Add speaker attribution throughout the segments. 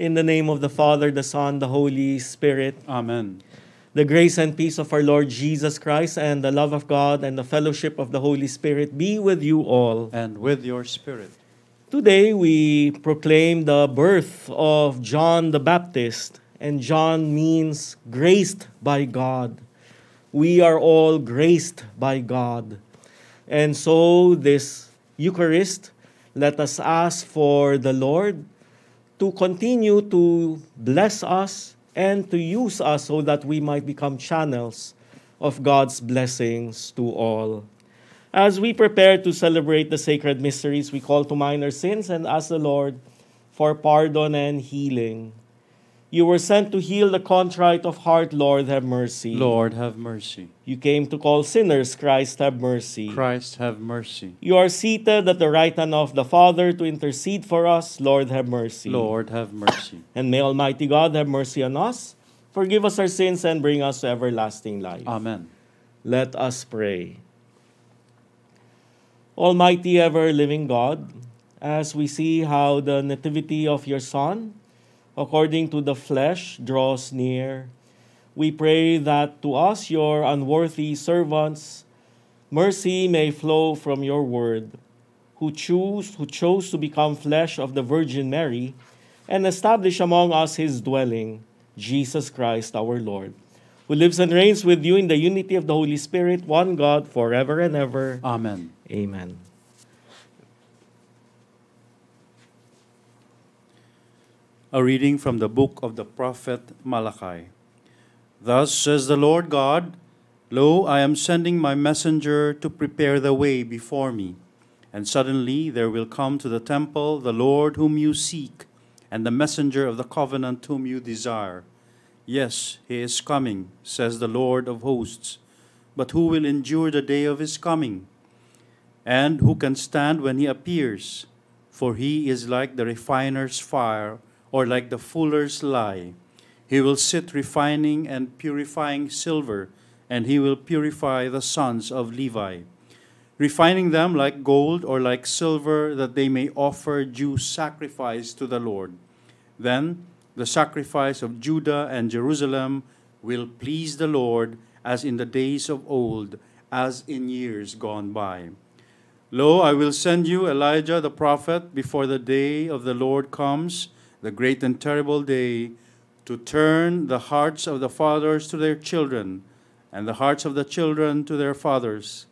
Speaker 1: In the name of the Father, the Son, the Holy Spirit,
Speaker 2: Amen.
Speaker 1: the grace and peace of our Lord Jesus Christ and the love of God and the fellowship of the Holy Spirit be with you all.
Speaker 2: And with your spirit.
Speaker 1: Today we proclaim the birth of John the Baptist, and John means graced by God. We are all graced by God. And so, this Eucharist, let us ask for the Lord to continue to bless us and to use us so that we might become channels of God's blessings to all. As we prepare to celebrate the sacred mysteries, we call to mind our sins and ask the Lord for pardon and healing. You were sent to heal the contrite of heart, Lord, have mercy.
Speaker 2: Lord, have mercy.
Speaker 1: You came to call sinners, Christ, have mercy.
Speaker 2: Christ, have mercy.
Speaker 1: You are seated at the right hand of the Father to intercede for us, Lord, have mercy.
Speaker 2: Lord, have mercy.
Speaker 1: And may Almighty God have mercy on us, forgive us our sins, and bring us to everlasting life.
Speaker 2: Amen.
Speaker 1: Let us pray. Almighty ever living God, as we see how the nativity of your Son, according to the flesh, draws near, we pray that to us, your unworthy servants, mercy may flow from your word, who choose who chose to become flesh of the Virgin Mary, and establish among us his dwelling, Jesus Christ our Lord, who lives and reigns with you in the unity of the Holy Spirit, one God, forever and ever.
Speaker 2: Amen.
Speaker 1: Amen.
Speaker 2: A reading from the book of the prophet Malachi. Thus says the Lord God Lo, I am sending my messenger to prepare the way before me. And suddenly there will come to the temple the Lord whom you seek, and the messenger of the covenant whom you desire. Yes, he is coming, says the Lord of hosts. But who will endure the day of his coming? And who can stand when he appears? For he is like the refiner's fire, or like the fuller's lye. He will sit refining and purifying silver, and he will purify the sons of Levi, refining them like gold or like silver, that they may offer due sacrifice to the Lord. Then the sacrifice of Judah and Jerusalem will please the Lord as in the days of old, as in years gone by. Lo, I will send you Elijah the prophet before the day of the Lord comes, the great and terrible day, to turn the hearts of the fathers to their children, and the hearts of the children to their fathers,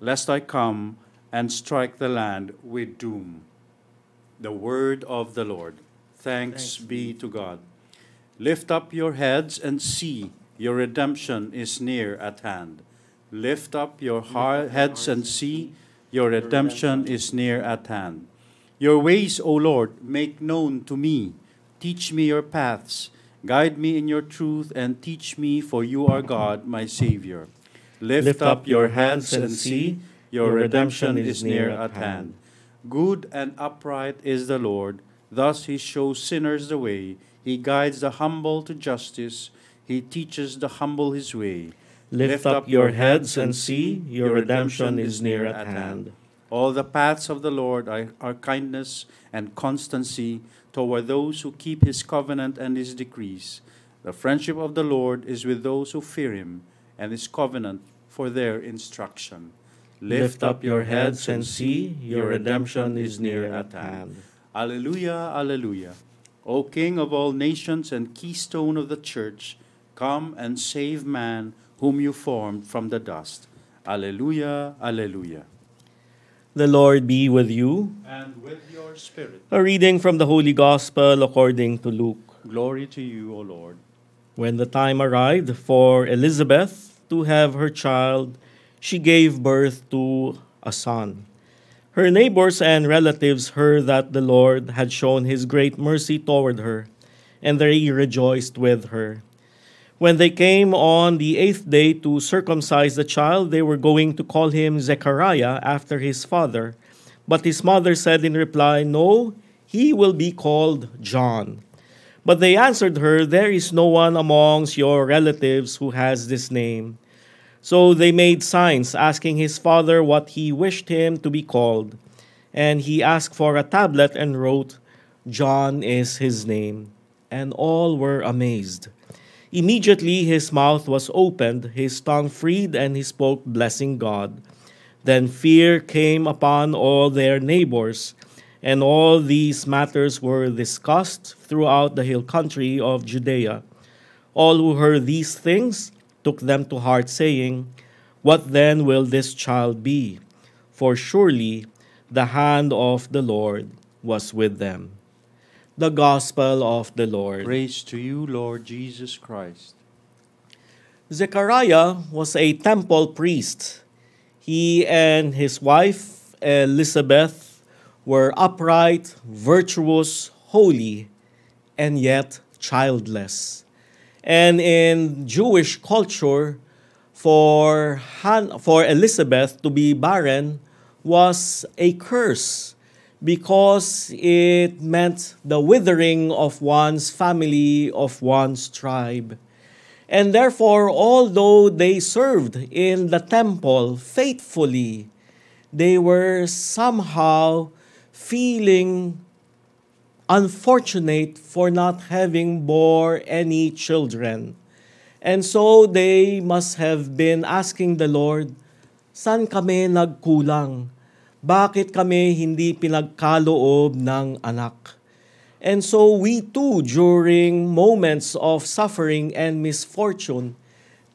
Speaker 2: lest I come and strike the land with doom. The word of the Lord. Thanks, be to God. Lift up your heads and see, your redemption is near at hand. Lift up your heads and see, your redemption is near at hand. Your ways, O Lord, make known to me. Teach me your paths. Guide me in your truth and teach me, for you are God, my Savior. Lift, up your hands and see, your redemption is near at hand. Good and upright is the Lord. Thus he shows sinners the way. He guides the humble to justice. He teaches the humble his way.
Speaker 1: Lift up your heads and see, your redemption is near at hand.
Speaker 2: All the paths of the Lord are, kindness and constancy toward those who keep his covenant and his decrees. The friendship of the Lord is with those who fear him, and his covenant for their instruction.
Speaker 1: Lift up your heads and see, your redemption is near at hand.
Speaker 2: Alleluia, Alleluia. O King of all nations and keystone of the church, come and save man whom you formed from the dust. Alleluia, Alleluia.
Speaker 1: The Lord be with you.
Speaker 2: And with your spirit.
Speaker 1: A reading from the Holy Gospel according to Luke.
Speaker 2: Glory to you, O Lord.
Speaker 1: When the time arrived for Elizabeth to have her child, she gave birth to a son. Her neighbors and relatives heard that the Lord had shown his great mercy toward her, and they rejoiced with her. When they came on the eighth day to circumcise the child, they were going to call him Zechariah after his father. But his mother said in reply, No, he will be called John. But they answered her, There is no one amongst your relatives who has this name. So they made signs, asking his father what he wished him to be called. And he asked for a tablet and wrote, John is his name. And all were amazed. Immediately his mouth was opened, his tongue freed, and he spoke, blessing God. Then fear came upon all their neighbors, and all these matters were discussed throughout the hill country of Judea. All who heard these things took them to heart, saying, What then will this child be? For surely the hand of the Lord was with them. The Gospel of the Lord.
Speaker 2: Praise to you, Lord Jesus Christ.
Speaker 1: Zechariah was a temple priest. He and his wife, Elizabeth, were upright, virtuous, holy, and yet childless. And in Jewish culture, for, Han- for Elizabeth to be barren was a curse because it meant the withering of one's family, of one's tribe. And therefore, although they served in the temple faithfully, they were somehow feeling unfortunate for not having bore any children. And so they must have been asking the Lord, San kami nagkulang? Bakit kami hindi pinagkaloob ng anak? And so we too, during moments of suffering and misfortune,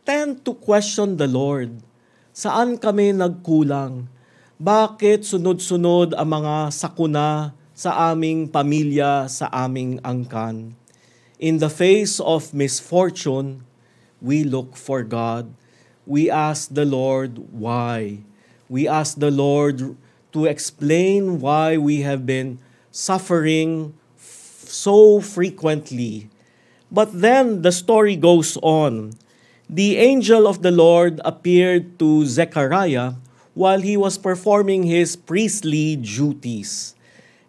Speaker 1: tend to question the Lord. Saan kami nagkulang? Bakit sunod-sunod ang mga sakuna sa aming pamilya, sa aming angkan? In the face of misfortune, we look for God. We ask the Lord why. We ask the Lord to explain why we have been suffering so frequently. But then the story goes on. The angel of the Lord appeared to Zechariah while he was performing his priestly duties.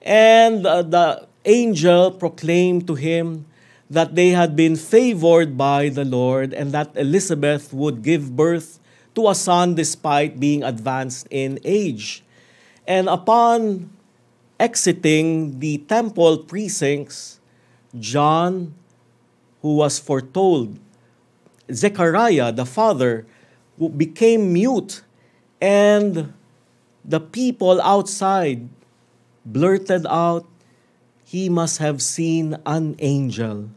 Speaker 1: And uh, the angel proclaimed to him that they had been favored by the Lord and that Elizabeth would give birth to a son despite being advanced in age. And upon exiting the temple precincts, John, who was foretold, Zechariah, the father, became mute, and the people outside blurted out, He must have seen an angel.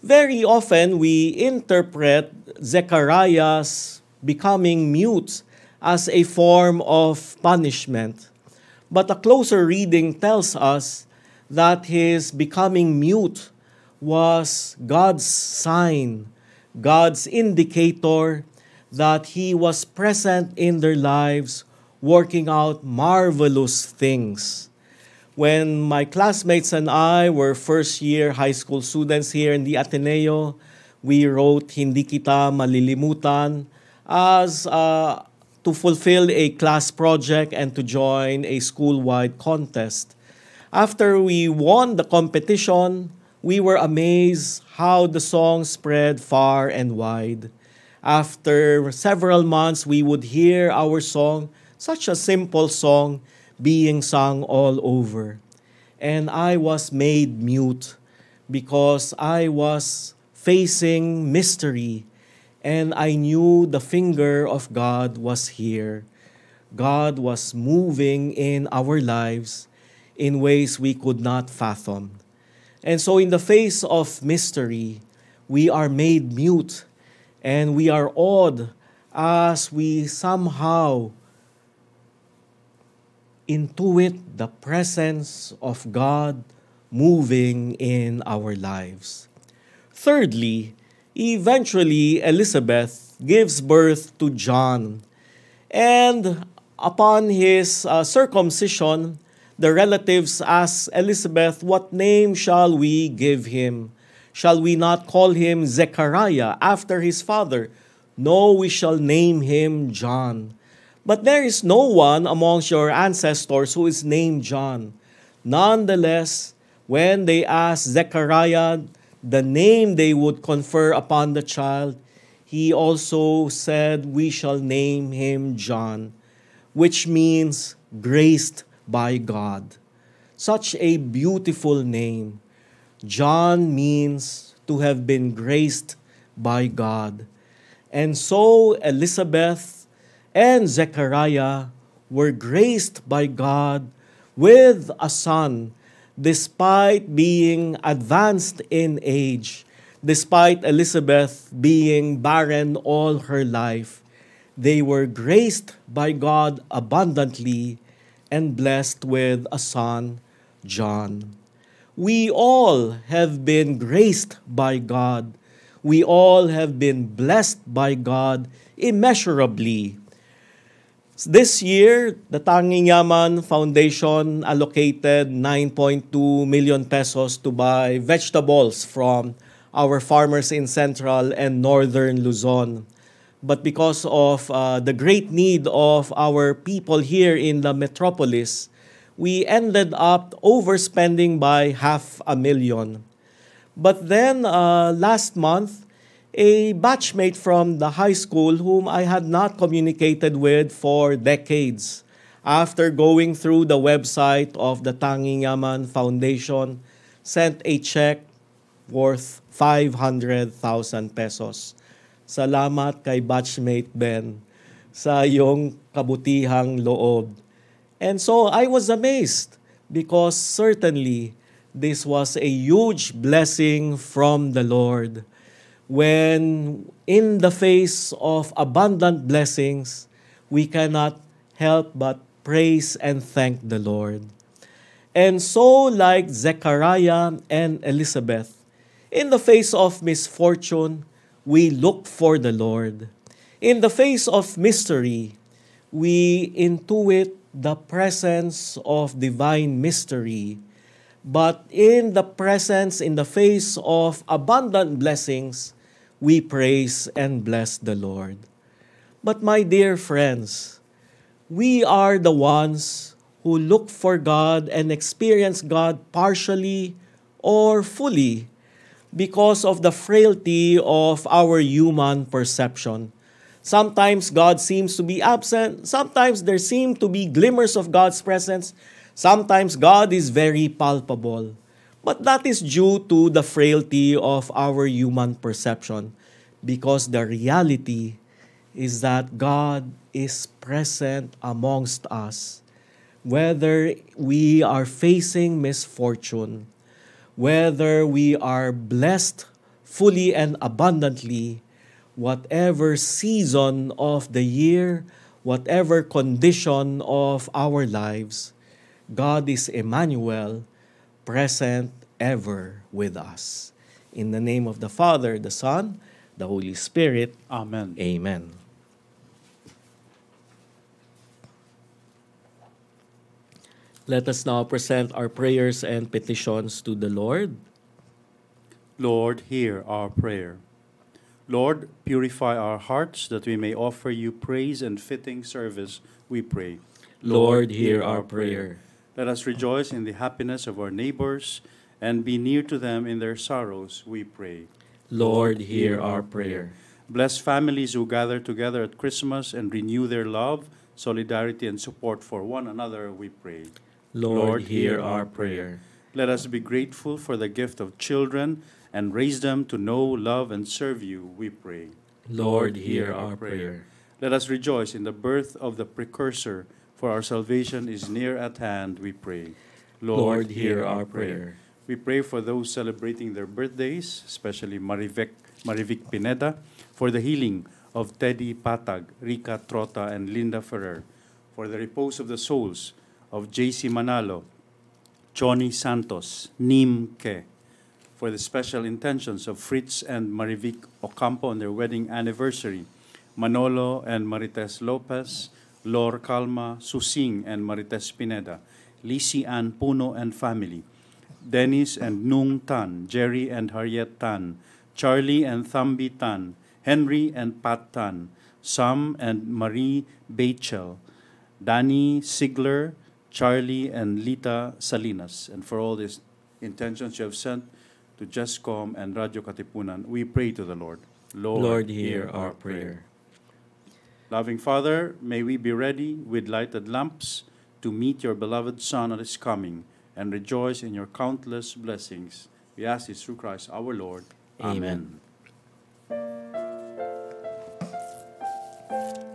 Speaker 1: Very often we interpret Zechariah's becoming mute as a form of punishment. But a closer reading tells us that his becoming mute was God's sign, God's indicator that he was present in their lives, working out marvelous things. When my classmates and I were first year high school students here in the Ateneo, we wrote Hindi Kita Malilimutan as uh, to fulfill a class project and to join a school-wide contest. After we won the competition, we were amazed how the song spread far and wide. After several months, we would hear our song, such a simple song, being sung all over. And I was made mute because I was facing mystery and I knew the finger of God was here. God was moving in our lives in ways we could not fathom. And so, in the face of mystery, we are made mute and we are awed as we somehow intuit the presence of God moving in our lives. Thirdly, eventually Elizabeth gives birth to John. And upon his uh, circumcision, the relatives ask Elizabeth, What name shall we give him? Shall we not call him Zechariah after his father? No, we shall name him John. But there is no one amongst your ancestors who is named John. Nonetheless, when they asked Zechariah the name they would confer upon the child, he also said, We shall name him John, which means graced by God. Such a beautiful name. John means to have been graced by God. And so Elizabeth and Zechariah were graced by God with a son despite being advanced in age, despite Elizabeth being barren all her life. They were graced by God abundantly and blessed with a son, John. We all have been graced by God. We all have been blessed by God immeasurably. This year, the Tanging Yaman Foundation allocated 9.2 million pesos to buy vegetables from our farmers in central and northern Luzon. But because of uh, the great need of our people here in the metropolis, we ended up overspending by half a million. But then uh, last month, a batchmate from the high school whom I had not communicated with for decades. After going through the website of the Tanging Yaman Foundation, sent a check worth 500,000 pesos. Salamat kay batchmate Ben sa iyong kabutihang loob. And so I was amazed because certainly this was a huge blessing from the Lord when in the face of abundant blessings, we cannot help but praise and thank the Lord. And so, like Zechariah and Elizabeth, in the face of misfortune, we look for the Lord. In the face of mystery, we intuit the presence of divine mystery. But in the presence, in the face of abundant blessings, we praise and bless the Lord. But my dear friends, we are the ones who look for God and experience God partially or fully because of the frailty of our human perception. Sometimes God seems to be absent, sometimes there seem to be glimmers of God's presence, sometimes God is very palpable. But that is due to the frailty of our human perception because the reality is that God is present amongst us. Whether we are facing misfortune, whether we are blessed fully and abundantly, whatever season of the year, whatever condition of our lives, God is Emmanuel, present ever with us. In the name of the Father, the Son, the Holy Spirit.
Speaker 2: Amen.
Speaker 1: Amen. Let us now present our prayers and petitions to the Lord.
Speaker 2: Lord, hear our prayer. Lord, purify our hearts that we may offer you praise and fitting service, we pray.
Speaker 1: Lord, hear our prayer.
Speaker 2: Let us rejoice in the happiness of our neighbors and be near to them in their sorrows, we pray.
Speaker 1: Lord, hear our prayer.
Speaker 2: Bless families who gather together at Christmas and renew their love, solidarity, and support for one another, we pray.
Speaker 1: Lord, hear our prayer.
Speaker 2: Let us be grateful for the gift of children and raise them to know, love, and serve you, we pray.
Speaker 1: Lord, hear our prayer.
Speaker 2: Let us rejoice in the birth of the precursor, for our salvation is near at hand, we pray.
Speaker 1: Lord, hear our prayer.
Speaker 2: We pray for those celebrating their birthdays, especially Marivic, Marivic Pineda, for the healing of Teddy Patag, Rica Trota, and Linda Ferrer, for the repose of the souls of JC Manalo, Johnny Santos, Nim Ke, for the special intentions of Fritz and Marivic Ocampo on their wedding anniversary, Manolo and Marites Lopez, Lor Calma, Susing and Marites Pineda, Lisi Ann Puno and family, Dennis and Nung Tan, Jerry and Harriet Tan, Charlie and Thambi Tan, Henry and Pat Tan, Sam and Marie Bachel, Danny Sigler, Charlie and Lita Salinas. And for all these intentions you have sent to JESCOM and Radyo Katipunan, we pray to the Lord.
Speaker 1: Lord, hear our prayer.
Speaker 2: Loving Father, may we be ready with lighted lamps to meet your beloved Son at his coming and rejoice in your countless blessings. We ask this through Christ our Lord.
Speaker 1: Amen. Blessed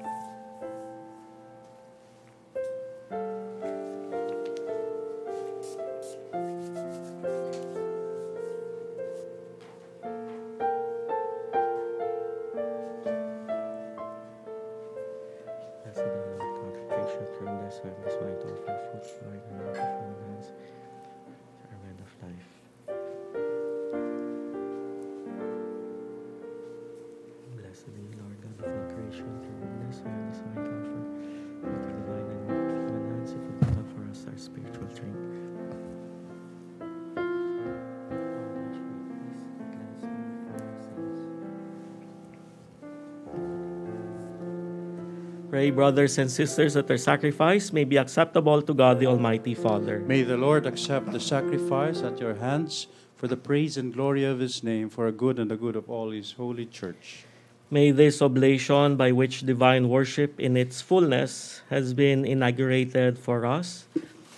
Speaker 1: brothers and sisters, that their sacrifice may be acceptable to God the Almighty Father.
Speaker 2: May the Lord accept the sacrifice at your hands for the praise and glory of his name, for the good and the good of all his holy church.
Speaker 1: May this oblation by which divine worship in its fullness has been inaugurated for us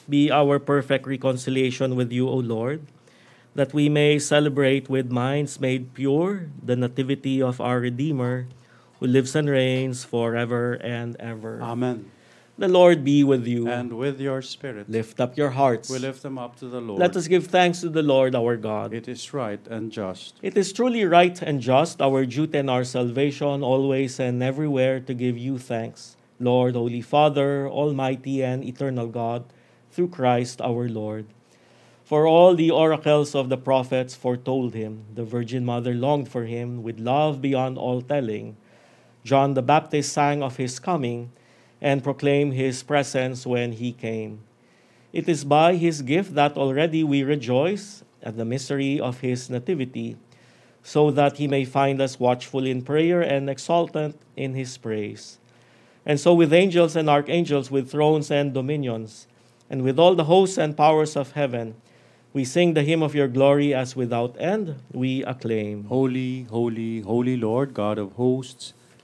Speaker 1: be our perfect reconciliation with you, O Lord, that we may celebrate with minds made pure the nativity of our Redeemer, who lives and reigns forever and ever.
Speaker 2: Amen.
Speaker 1: The Lord be with you.
Speaker 2: And with your spirit,
Speaker 1: Lift up your hearts.
Speaker 2: we lift them up to the Lord.
Speaker 1: Let us give thanks to the Lord our God.
Speaker 2: It is right and just.
Speaker 1: It is truly right and just, our duty and our salvation, always and everywhere to give you thanks, Lord, Holy Father, Almighty and eternal God, through Christ our Lord. For all the oracles of the prophets foretold him, the Virgin Mother longed for him with love beyond all telling. John the Baptist sang of his coming and proclaimed his presence when he came. It is by his gift that already we rejoice at the mystery of his nativity, so that he may find us watchful in prayer and exultant in his praise. And so, with angels and archangels, with thrones and dominions, and with all the hosts and powers of heaven, we sing the hymn of your glory as without end we acclaim.
Speaker 2: Holy, holy, holy Lord, God of hosts,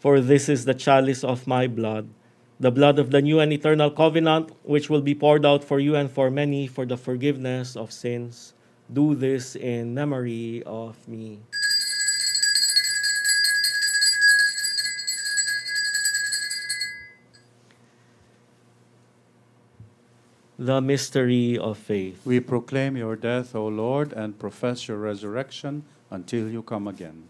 Speaker 1: for this is the chalice of my blood, the blood of the new and eternal covenant, which will be poured out for you and for many for the forgiveness of sins. Do this in memory of me. The mystery of faith.
Speaker 2: We proclaim your death, O Lord, and profess your resurrection until you come again.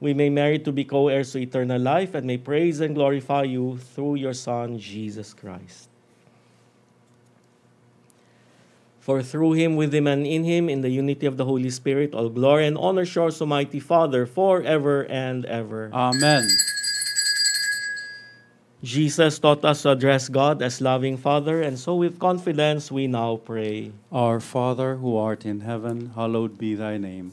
Speaker 1: we may merit to be co heirs to eternal life and may praise and glorify you through your Son, Jesus Christ. For through him, with him, and in him, in the unity of the Holy Spirit, all glory and honor yours, Almighty Father, forever and ever.
Speaker 2: Amen.
Speaker 1: Jesus taught us to address God as loving Father, and so with confidence we now pray.
Speaker 2: Our Father who art in heaven, hallowed be thy name.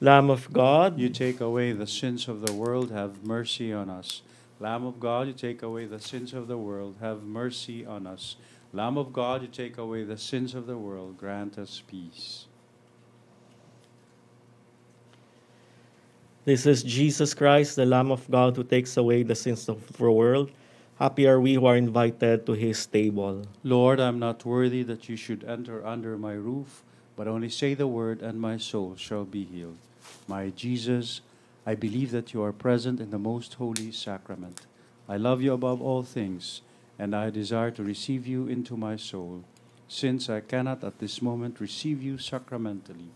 Speaker 1: Lamb of God,
Speaker 2: You take away the sins of the world, have mercy on us. Lamb of God, you take away the sins of the world, have mercy on us. Lamb of God, you take away the sins of the world, grant us peace.
Speaker 1: this is Jesus Christ, the Lamb of God who takes away the sins of the world. Happy are we who are invited to his table.
Speaker 2: Lord, I am not worthy that you should enter under my roof, but only say the word, and my soul shall be healed. My Jesus, I believe that you are present in the most holy sacrament. I love you above all things, and I desire to receive you into my soul. Since I cannot at this moment receive you sacramentally,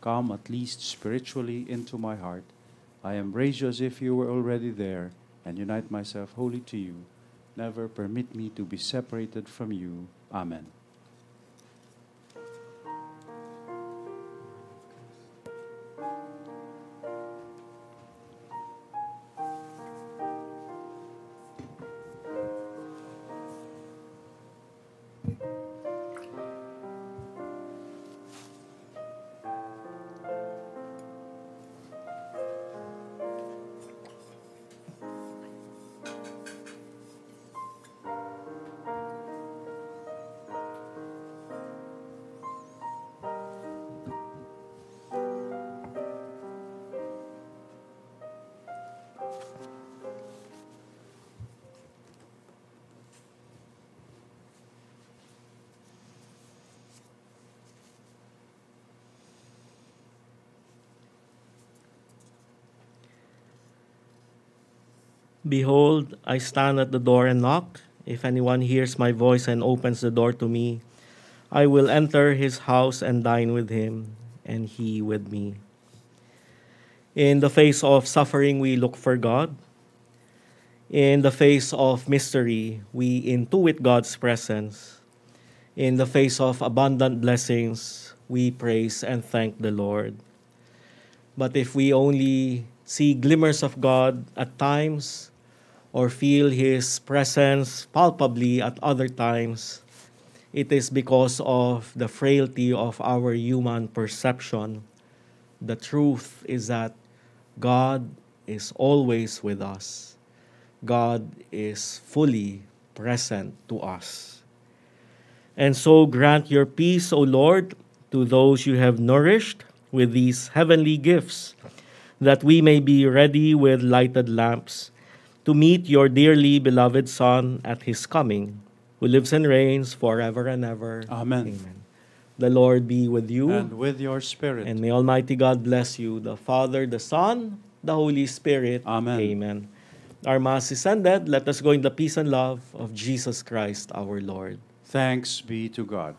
Speaker 2: come at least spiritually into my heart. I embrace you as if you were already there, and unite myself wholly to you. Never permit me to be separated from you. Amen.
Speaker 1: Behold, I stand at the door and knock. If anyone hears my voice and opens the door to me, I will enter his house and dine with him, and he with me. In the face of suffering, we look for God. In the face of mystery, we intuit God's presence. In the face of abundant blessings, we praise and thank the Lord. But if we only see glimmers of God at times, or feel His presence palpably at other times, it is because of the frailty of our human perception. The truth is that God is always with us. God is fully present to us. And so grant your peace, O Lord, to those you have nourished with these heavenly gifts, that we may be ready with lighted lamps to meet your dearly beloved Son at his coming, who lives and reigns forever and ever.
Speaker 2: Amen.
Speaker 1: The Lord be with you.
Speaker 2: And with your spirit.
Speaker 1: And may Almighty God bless you, the Father, the Son, the Holy Spirit.
Speaker 2: Amen.
Speaker 1: Amen. Our Mass is ended. Let us go in the peace and love of Jesus Christ our Lord.
Speaker 2: Thanks be to God.